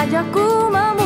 Ajakku mamu